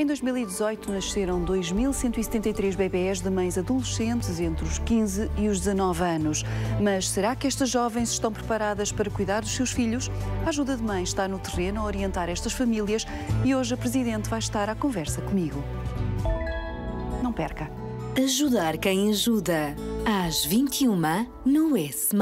Em 2018 nasceram 2.173 bebés de mães adolescentes entre os 15 e os 19 anos. Mas será que estas jovens estão preparadas para cuidar dos seus filhos? A ajuda de mães está no terreno a orientar estas famílias e hoje a Presidente vai estar à conversa comigo. Não perca! Ajudar quem ajuda. Às 21 no S.